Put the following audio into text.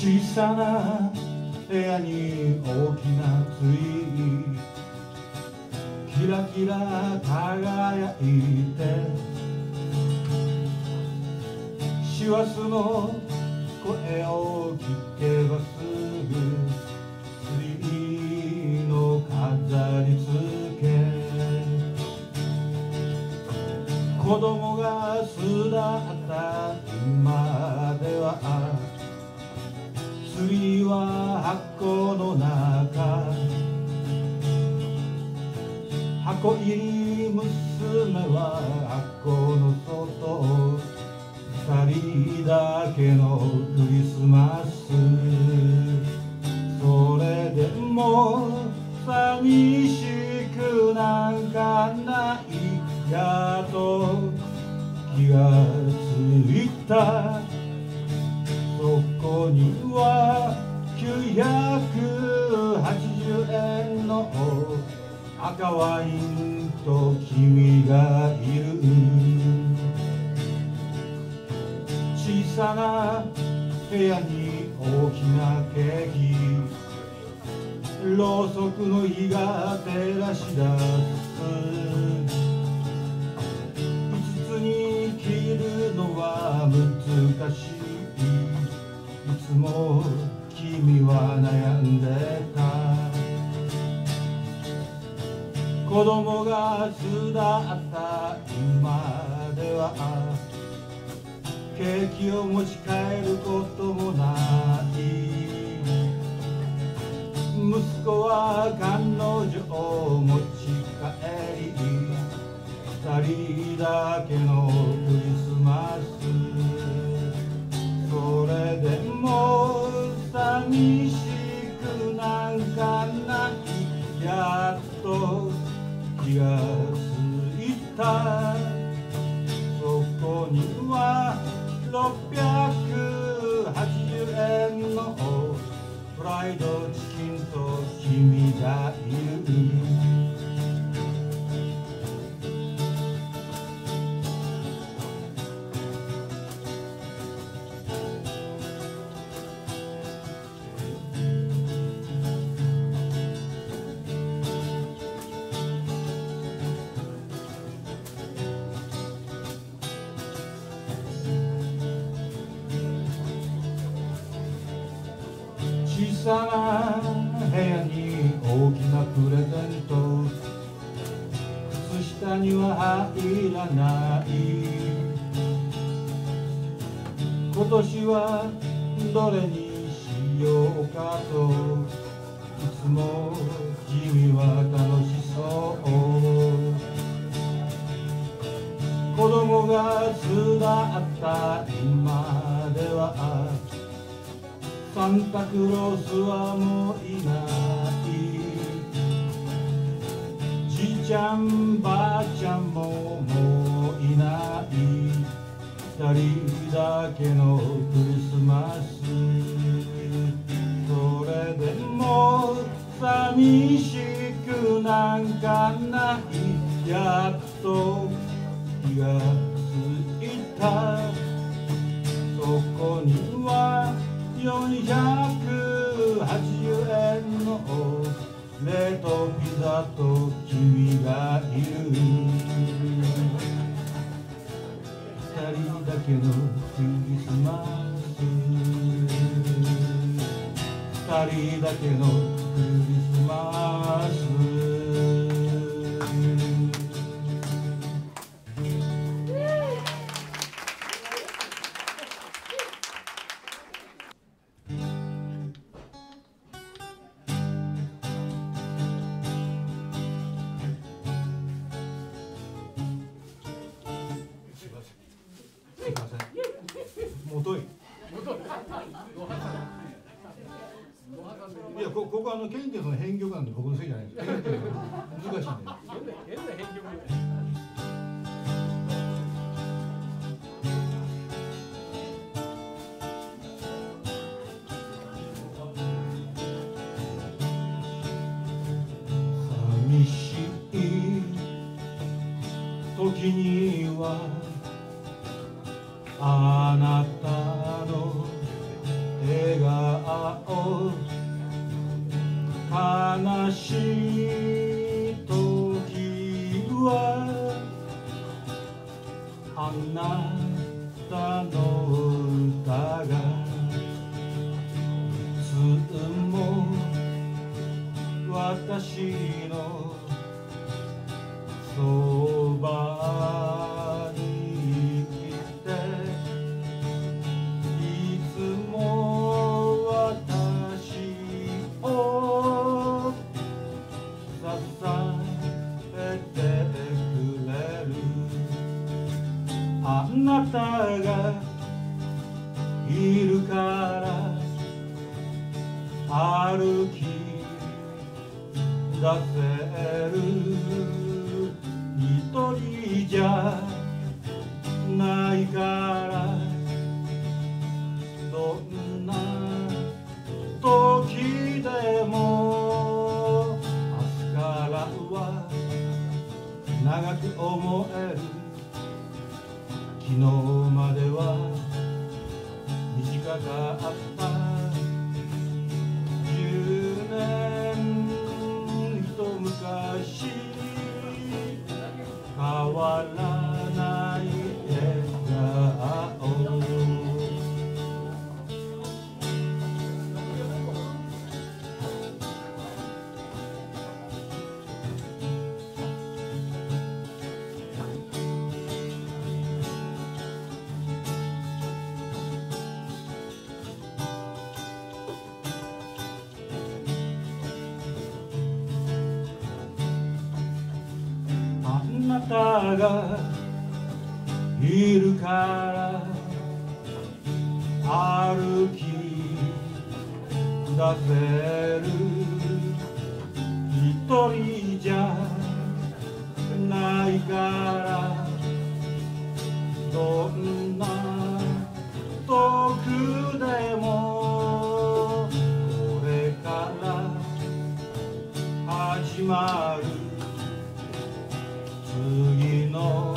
小さな部屋に大きなツリーキラキラ輝いて師走の声を聞けばすぐツリーの飾り付け子供が巣立った今では。ツリーは箱の中。箱入り娘は箱の外。二人だけのクリスマス。それでも寂しくなんかないやと。気がついた。そこには980円の赤ワインと君がいる小さな部屋に大きなケーキろうそくの火が照らし出す。5つに切るのは難しい。ケーキを持ち帰ることもない。息子は彼女を持ち帰り二人だけのクリスマス。680円のフライドチキンと君がいる。小さな部屋に大きなプレゼント靴下には入らない今年はどれにしようかといつも君は楽しそう子供が巣立った今ではサンタクロースはもういないじいちゃんばあちゃんももういない二人だけのクリスマス。それでも寂しくなんかない。やっと気がついた。そこに480円の冷凍ピザと君がいる。二人だけのクリスマス二人だけのクリスマスや、こ、ここあの県警その編曲なんで、僕のせいじゃないんです。県警難しいんで。寂しい時はあなたの歌がいつも私のなたがいるから歩き出せる一人じゃないからどんな時でも明日からは長く思える昨日までは短かった。10年一昔なたがいるから歩き出せる一人 no.